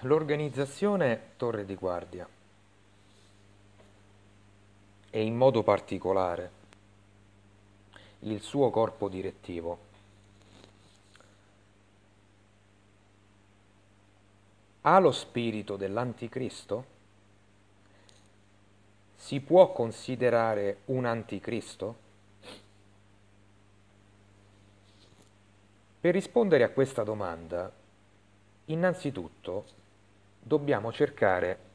l'organizzazione Torre di Guardia e in modo particolare il suo corpo direttivo ha lo spirito dell'anticristo? Si può considerare un anticristo? Per rispondere a questa domanda, innanzitutto dobbiamo cercare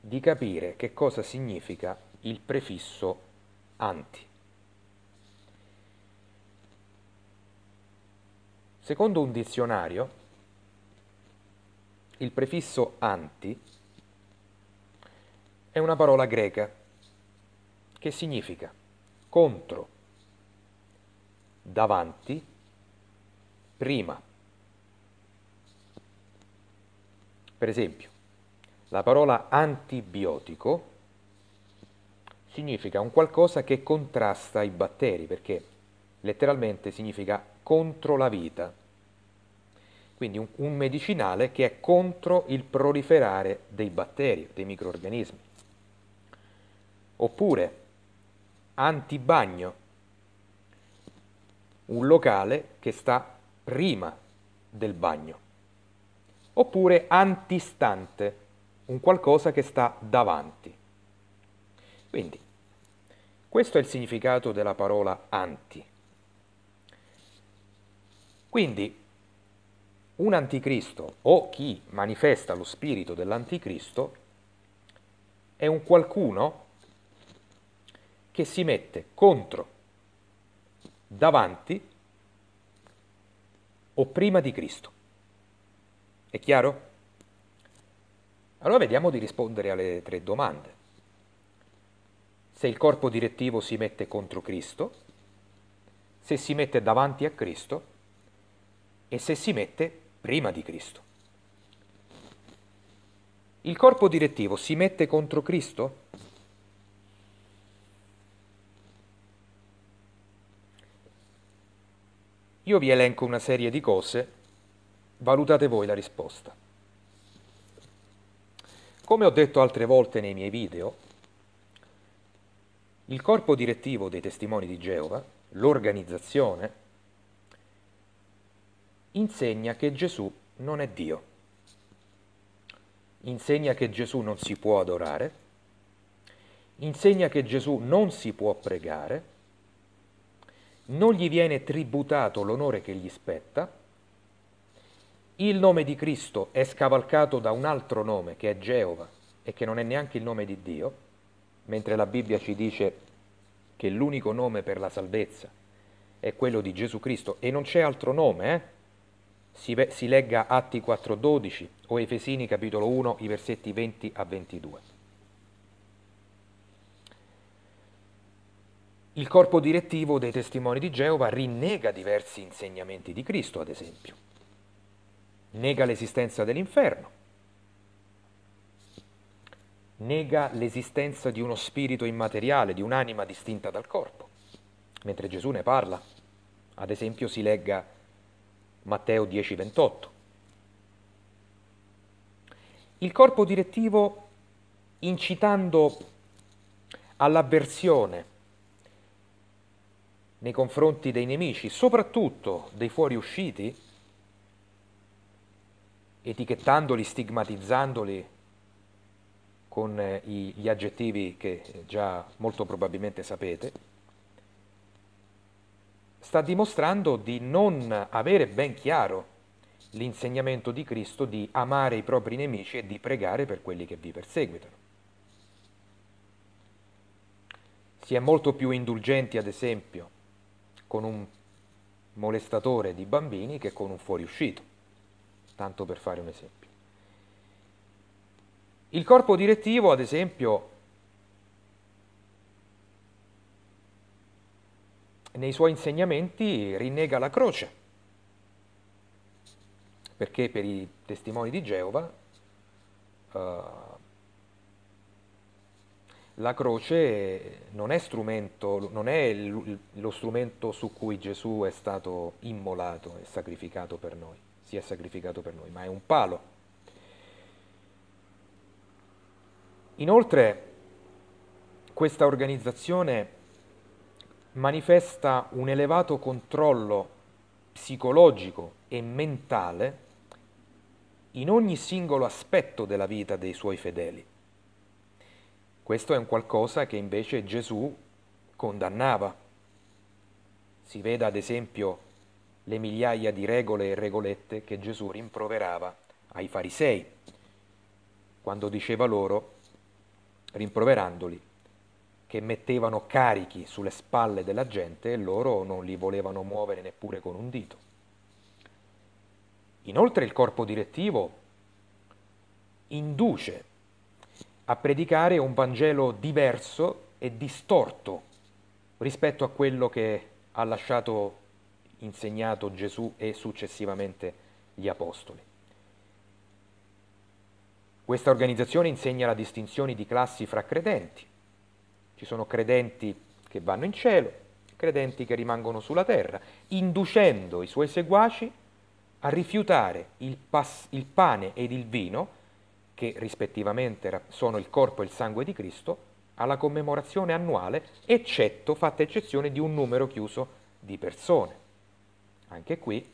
di capire che cosa significa il prefisso anti. Secondo un dizionario, il prefisso anti è una parola greca che significa contro davanti, prima. Per esempio, la parola antibiotico significa un qualcosa che contrasta i batteri, perché letteralmente significa contro la vita. Quindi un, un medicinale che è contro il proliferare dei batteri, dei microorganismi. Oppure antibagno un locale che sta prima del bagno, oppure antistante, un qualcosa che sta davanti. Quindi, questo è il significato della parola anti. Quindi, un anticristo o chi manifesta lo spirito dell'anticristo è un qualcuno che si mette contro davanti o prima di Cristo. È chiaro? Allora vediamo di rispondere alle tre domande. Se il corpo direttivo si mette contro Cristo, se si mette davanti a Cristo e se si mette prima di Cristo. Il corpo direttivo si mette contro Cristo? Io vi elenco una serie di cose, valutate voi la risposta. Come ho detto altre volte nei miei video, il corpo direttivo dei testimoni di Geova, l'organizzazione, insegna che Gesù non è Dio, insegna che Gesù non si può adorare, insegna che Gesù non si può pregare, non gli viene tributato l'onore che gli spetta, il nome di Cristo è scavalcato da un altro nome che è Geova e che non è neanche il nome di Dio, mentre la Bibbia ci dice che l'unico nome per la salvezza è quello di Gesù Cristo e non c'è altro nome, eh? si, si legga Atti 4.12 o Efesini capitolo 1, i versetti 20 a 22. Il corpo direttivo dei testimoni di Geova rinnega diversi insegnamenti di Cristo, ad esempio. Nega l'esistenza dell'inferno, nega l'esistenza di uno spirito immateriale, di un'anima distinta dal corpo, mentre Gesù ne parla. Ad esempio si legga Matteo 10:28. Il corpo direttivo, incitando all'avversione nei confronti dei nemici, soprattutto dei fuoriusciti, etichettandoli, stigmatizzandoli con eh, gli aggettivi che già molto probabilmente sapete, sta dimostrando di non avere ben chiaro l'insegnamento di Cristo di amare i propri nemici e di pregare per quelli che vi perseguitano. Si è molto più indulgenti, ad esempio, con un molestatore di bambini che con un fuoriuscito, tanto per fare un esempio. Il corpo direttivo, ad esempio, nei suoi insegnamenti rinnega la croce, perché per i testimoni di Geova uh, la croce non è, strumento, non è lo strumento su cui Gesù è stato immolato e sacrificato per noi. Si è sacrificato per noi, ma è un palo. Inoltre questa organizzazione manifesta un elevato controllo psicologico e mentale in ogni singolo aspetto della vita dei suoi fedeli. Questo è un qualcosa che invece Gesù condannava. Si veda ad esempio le migliaia di regole e regolette che Gesù rimproverava ai farisei, quando diceva loro, rimproverandoli, che mettevano carichi sulle spalle della gente e loro non li volevano muovere neppure con un dito. Inoltre il corpo direttivo induce a predicare un Vangelo diverso e distorto rispetto a quello che ha lasciato insegnato Gesù e successivamente gli Apostoli. Questa organizzazione insegna la distinzione di classi fra credenti. Ci sono credenti che vanno in cielo, credenti che rimangono sulla terra, inducendo i suoi seguaci a rifiutare il, pas- il pane ed il vino, che rispettivamente sono il corpo e il sangue di Cristo, alla commemorazione annuale, eccetto, fatta eccezione di un numero chiuso di persone. Anche qui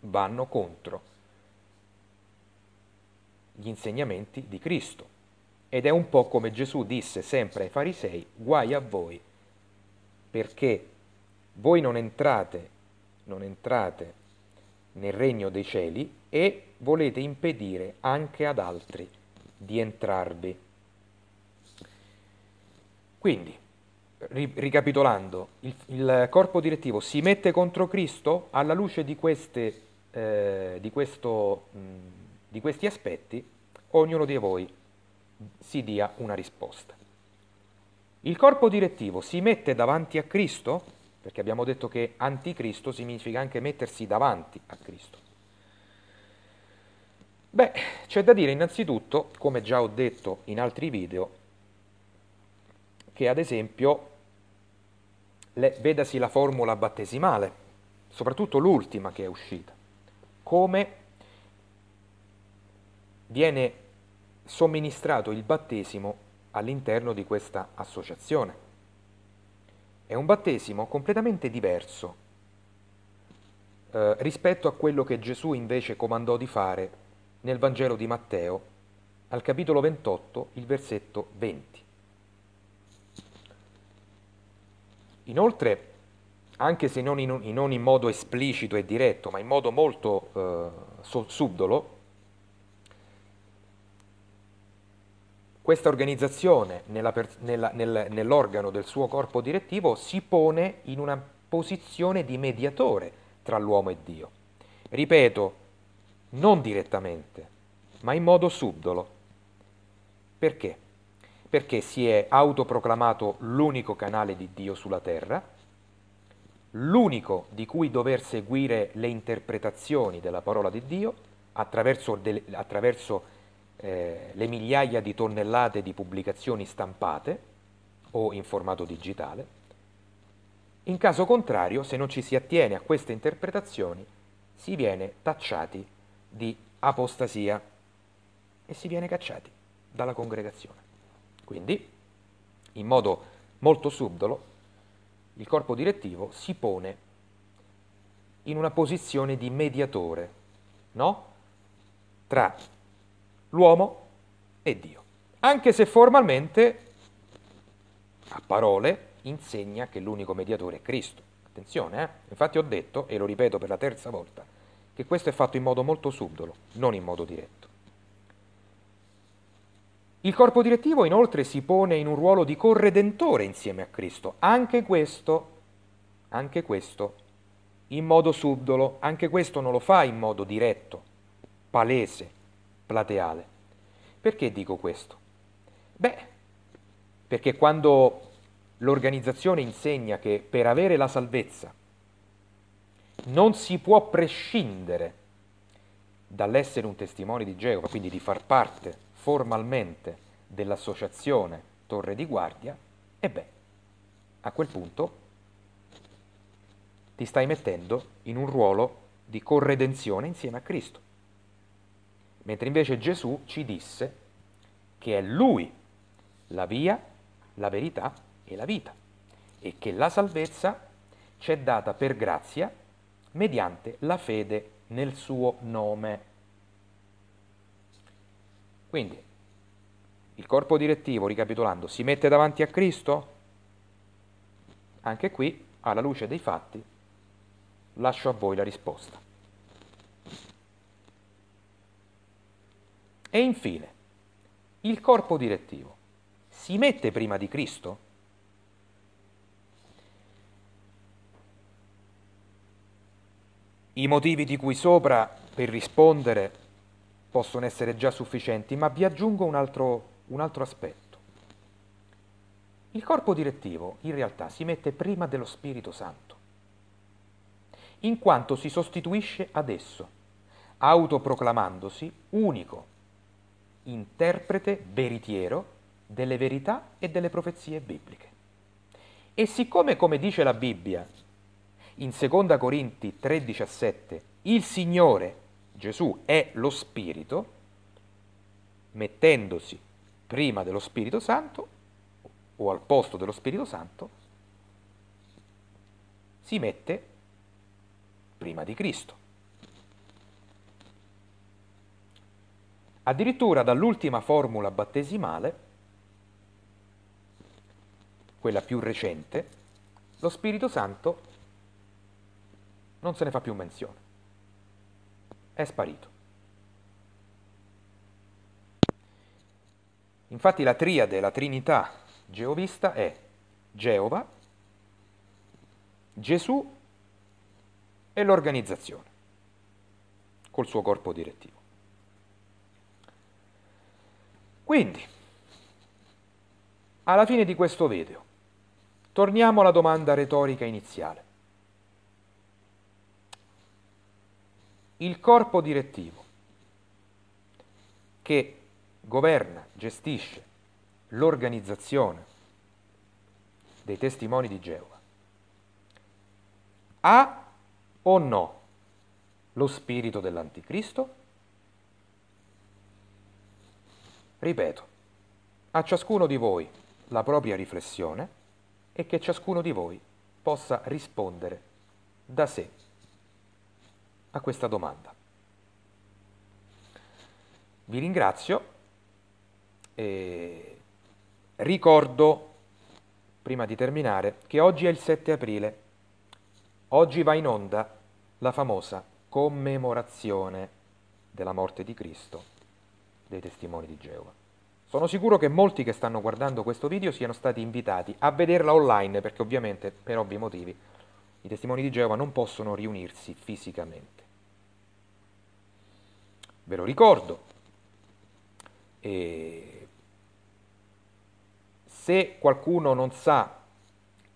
vanno contro gli insegnamenti di Cristo. Ed è un po' come Gesù disse sempre ai farisei, guai a voi, perché voi non entrate, non entrate nel regno dei cieli e volete impedire anche ad altri di entrarvi. Quindi, ricapitolando, il, il, corpo direttivo si mette contro Cristo alla luce di, queste, eh, di, questo, mh, di questi aspetti, ognuno di voi si dia una risposta. Il corpo direttivo si mette davanti a Cristo, perché abbiamo detto che anticristo significa anche mettersi davanti a Cristo. Beh, c'è da dire innanzitutto, come già ho detto in altri video, che ad esempio le, vedasi la formula battesimale, soprattutto l'ultima che è uscita, come viene somministrato il battesimo all'interno di questa associazione. È un battesimo completamente diverso eh, rispetto a quello che Gesù invece comandò di fare nel Vangelo di Matteo, al capitolo 28, il versetto 20. Inoltre, anche se non in, non in, modo esplicito e diretto, ma in modo molto eh, subdolo, questa organizzazione nella, nel, nell'organo del suo corpo direttivo si pone in una posizione di mediatore tra l'uomo e Dio. Ripeto, non direttamente, ma in modo subdolo. Perché? Perché si è autoproclamato l'unico canale di Dio sulla terra, l'unico di cui dover seguire le interpretazioni della parola di Dio attraverso, delle, attraverso eh, le migliaia di tonnellate di pubblicazioni stampate o in formato digitale. In caso contrario, se non ci si attiene a queste interpretazioni, si viene tacciati di apostasia e si viene cacciati dalla congregazione. Quindi, in modo molto subdolo, il corpo direttivo si pone in una posizione di mediatore, no? Tra l'uomo e Dio. Anche se formalmente, a parole, insegna che l'unico mediatore è Cristo. Attenzione, eh? infatti ho detto, e lo ripeto per la terza volta, che questo è fatto in modo molto subdolo, non in modo diretto. Il corpo direttivo inoltre si pone in un ruolo di corredentore insieme a Cristo, anche questo, anche questo in modo subdolo, anche questo non lo fa in modo diretto, palese, plateale. Perché dico questo? Beh, perché quando l'organizzazione insegna che per avere la salvezza non si può prescindere dall'essere un testimone di Geova, quindi di far parte formalmente dell'associazione Torre di Guardia, e beh, a quel punto ti stai mettendo in un ruolo di corredenzione insieme a Cristo. Mentre invece Gesù ci disse che è Lui la via, la verità e la vita e che la salvezza ci è data per grazia mediante la fede nel suo nome. Quindi il corpo direttivo, ricapitolando, si mette davanti a Cristo? Anche qui, alla luce dei fatti, lascio a voi la risposta. E infine, il corpo direttivo si mette prima di Cristo? I motivi di cui sopra per rispondere possono essere già sufficienti, ma vi aggiungo un altro, un altro aspetto. Il corpo direttivo in realtà si mette prima dello Spirito Santo, in quanto si sostituisce ad esso, autoproclamandosi unico, interprete veritiero delle verità e delle profezie bibliche. E siccome, come dice la Bibbia, in 2 Corinti 3:17, il Signore Gesù è lo Spirito, mettendosi prima dello Spirito Santo o al posto dello Spirito Santo, si mette prima di Cristo. Addirittura dall'ultima formula battesimale, quella più recente, lo Spirito Santo non se ne fa più menzione. È sparito. Infatti la triade, la Trinità geovista è Geova, Gesù e l'organizzazione col suo corpo direttivo. Quindi, alla fine di questo video, torniamo alla domanda retorica iniziale. Il corpo direttivo che governa, gestisce l'organizzazione dei testimoni di Geova ha o no lo spirito dell'anticristo? Ripeto, a ciascuno di voi la propria riflessione e che ciascuno di voi possa rispondere da sé a questa domanda. Vi ringrazio e Ricordo, prima di terminare, che oggi è il 7 aprile. Oggi va in onda la famosa commemorazione della morte di Cristo dei testimoni di Geova. Sono sicuro che molti che stanno guardando questo video siano stati invitati a vederla online perché ovviamente, per ovvi motivi, i testimoni di Geova non possono riunirsi fisicamente. Ve lo ricordo. E se qualcuno non sa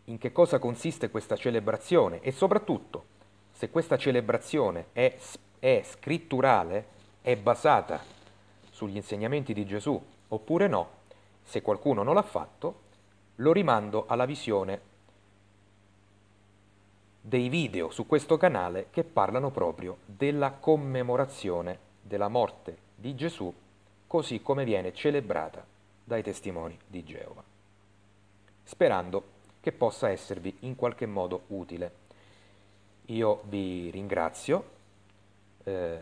in che cosa consiste questa celebrazione e soprattutto se questa celebrazione è, è scritturale, è basata sugli insegnamenti di Gesù oppure no, se qualcuno non l'ha fatto, lo rimando alla visione dei video su questo canale che parlano proprio della commemorazione della morte di Gesù così come viene celebrata dai testimoni di Geova sperando che possa esservi in qualche modo utile. Io vi ringrazio, eh,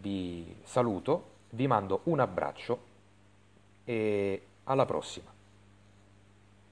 vi saluto, vi mando un abbraccio e alla prossima.